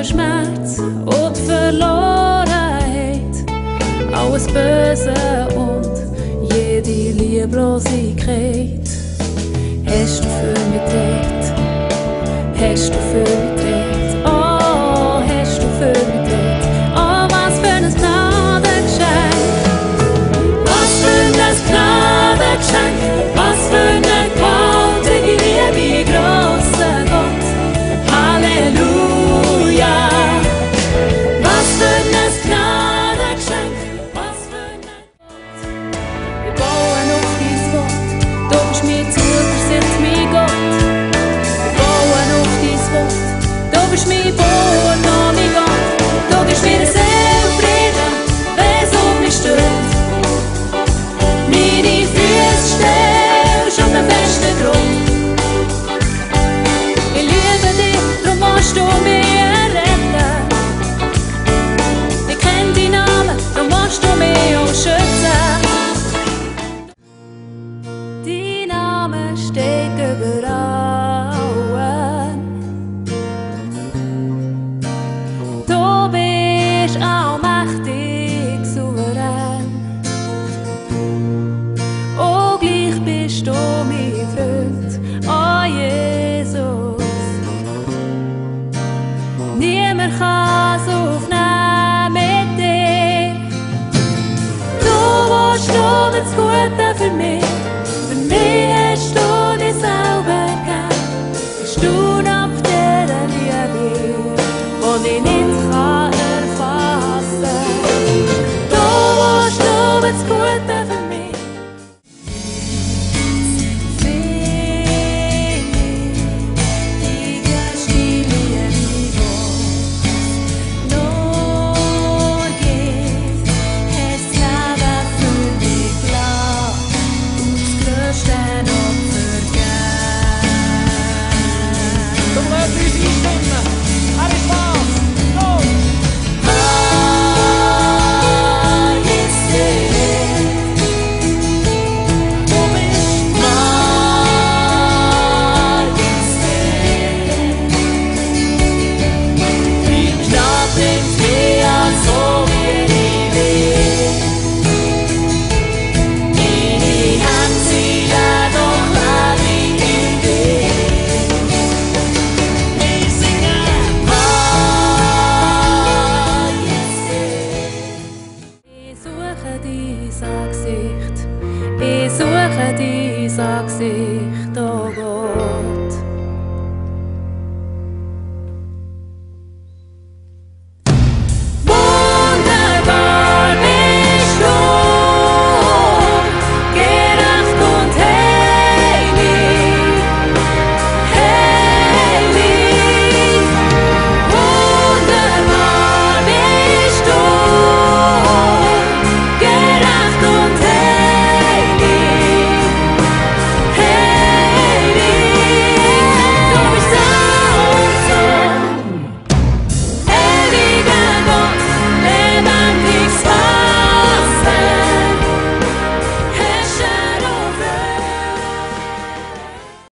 für Schmerz und Verlorenheit, alles Böse und jede Lieblosigkeit. Hast du für mich gedacht? Hast du für mich bist mir zuversichtlich, mein Gott. Wir bauen auf dein Wort, du bist mein Boden. Samen steken we überall. todo.